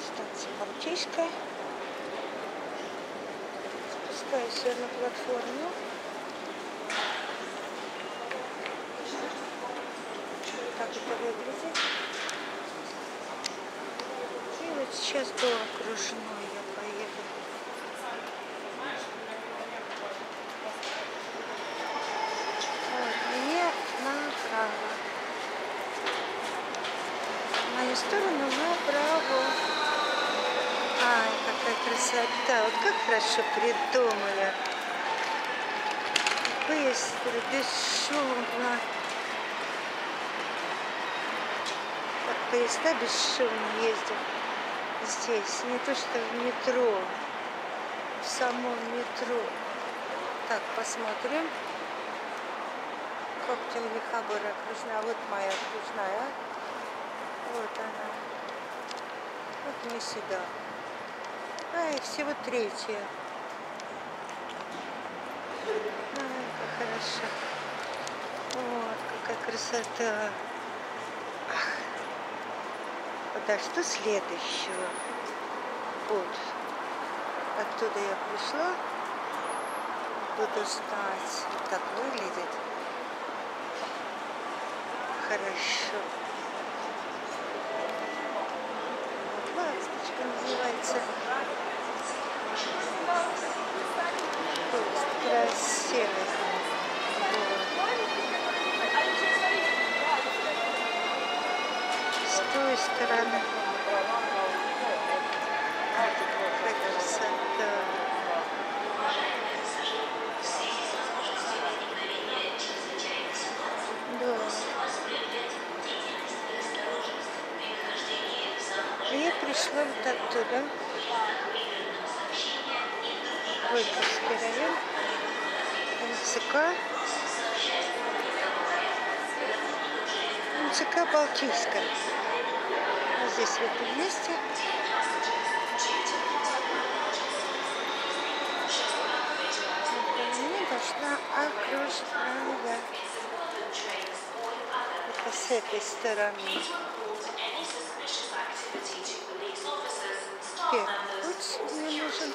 станция Балтийская. Спускаюсь я на платформу. Так это выглядит. И вот сейчас до окружной я поеду. Вот, мне направо. В мою сторону направо. Ай, какая красота. Вот как хорошо придумали. Быстро, бесшумно. Как поезда бесшумно ездят здесь. Не то, что в метро. В самом метро. Так, посмотрим. Коктейль Лихабора окружная. Вот моя окружная. Вот она. Вот не сюда. А, и всего третья. Ай, как хорошо. Вот, какая красота. Ах. Да, что следующего? Вот. Оттуда я пришла. Буду знать. Вот так выглядит. Хорошо. Ласточка называется. Поезд красивый. Вот. С той стороны. Какая красота. Да. Я пришла вот оттуда. Выпуский район. МЦК. МЦК Балтийская. Вот здесь в этом месте. Мне должна окружная. Это с этой стороны. Первый путь мне нужен.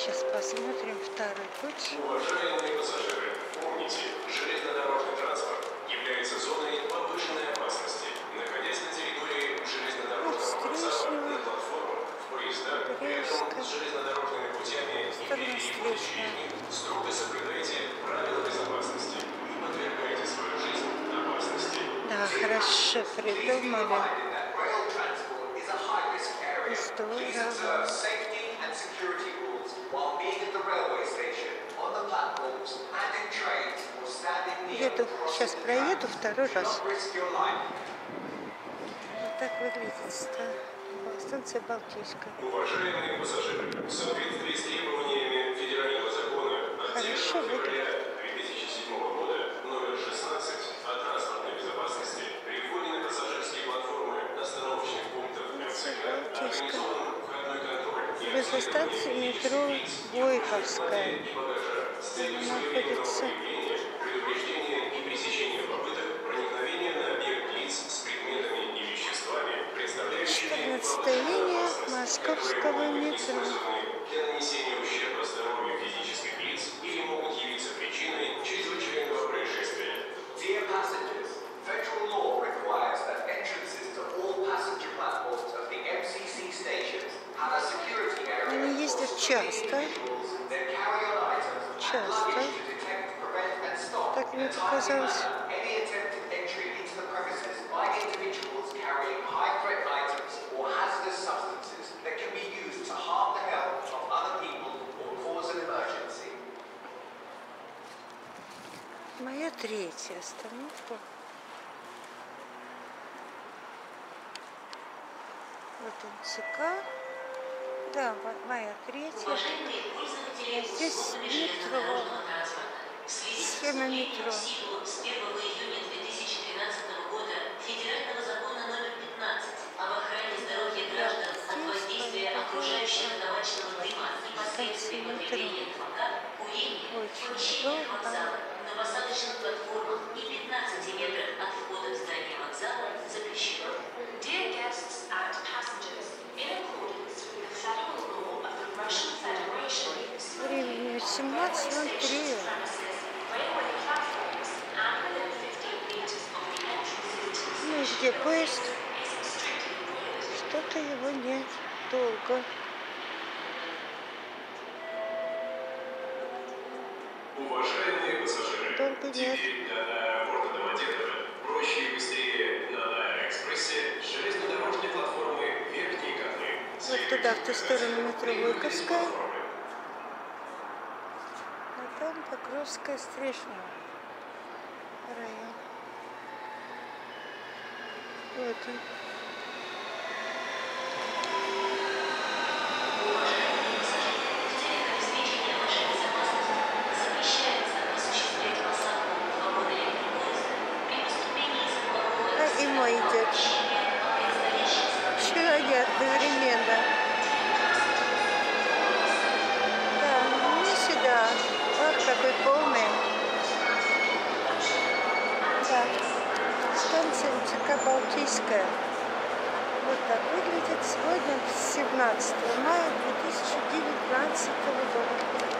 Сейчас посмотрим второй путь. Уважаемые пассажиры, помните, железнодорожный транспорт является зоной повышенной опасности. Находясь на территории железнодорожного вокзала, на платформах, в поездах, рядом с железнодорожными путями и переездах через них, строго соблюдайте правила безопасности. Не подвергайте свою жизнь опасности. Да, хорошо придумали. Rail Еду, сейчас проеду второй раз. not risk your life. Вот так выглядит ста- станция Балтийская. Уважаемые пассажиры, в соответствии с требованиями федерального закона от 9 Хорошо февраля 2007 года номер 16 о транспортной безопасности при входе на пассажирские платформы остановочных пунктов МЦК организован входной контроль и Возле станции метро Бойковская. и багажа с целью Она своевременного находится выявления, предупреждения и пресечения попыток проникновения на объект лиц с предметами и веществами, представляющими 14 линия московского метро. для нанесения ущерба здоровью физических лиц или могут явиться причиной чрезвычайного происшествия. People or cause an emergency. Моя третья остановка. Вот МЦК. Да, мо- моя третья. Здесь метро. Схема метро. с 1 июня 2013 года Федерального закона номер 15 об охране здоровья граждан от воздействия окружающего табачного дыма и последствий потребления табака, курения, помещения удобно. вокзала, на посадочных платформах и 15 метрах от входа в здание вокзала запрещено. Dear Где поезд? Что-то его нет долго. Уважаемые пассажиры, Долго нет. теперь до аэропорта Домодедово проще и быстрее на Аэроэкспрессе железнодорожной платформы Верхние Котлы. Вот туда, в ту сторону метро Выковская. А там Покровская Стрешнева район. Углового А и мой идет. МЦК Балтийская. Вот так выглядит сегодня 17 мая 2019 года.